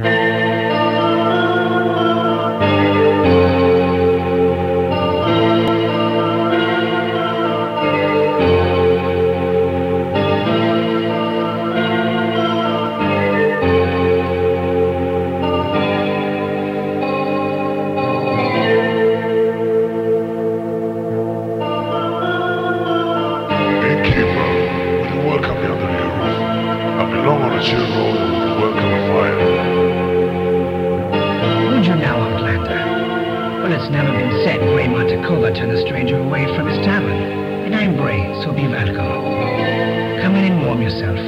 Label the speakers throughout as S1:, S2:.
S1: Roof. I belong on a chill road we
S2: it's never been said Bray Montecova turned a stranger away from his tavern. And I'm Bray, so be welcome. Come in and warm yourself.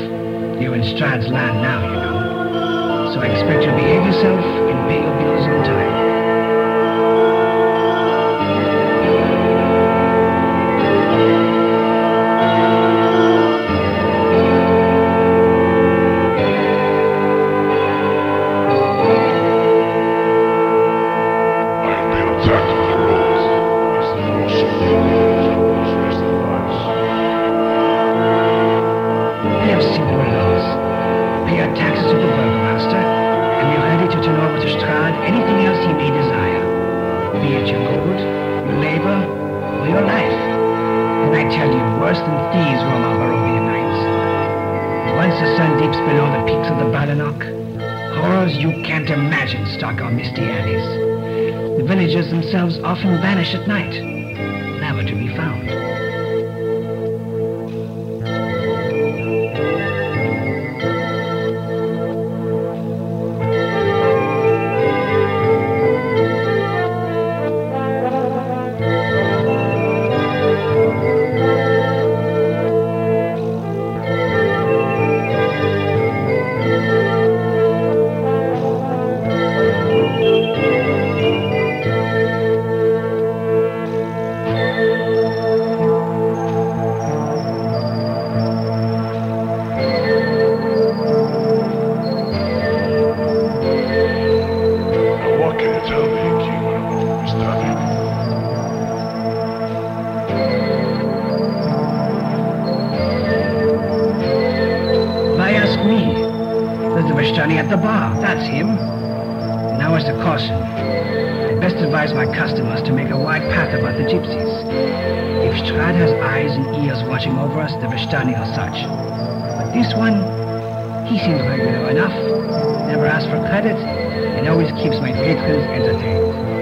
S2: You're in Strahd's land now, you know. So I expect you'll behave yourself taxes to the burgomaster, and we're ready to turn over to Strahd anything else he may desire. Be it your gold, your labor, or your life. And I tell you, worse than thieves roam our Barovia nights. Once the sun dips below the peaks of the Balinoks, horrors you can't imagine stalk our misty alleys. The villagers themselves often vanish at night, never to be found. The Vistani at the bar. That's him. Now as a caution. I'd best advise my customers to make a wide path about the gypsies. If Strahd has eyes and ears watching over us, the Vistani are such. But this one, he seems regular enough. Never asks for credit, and always keeps my patrons entertained.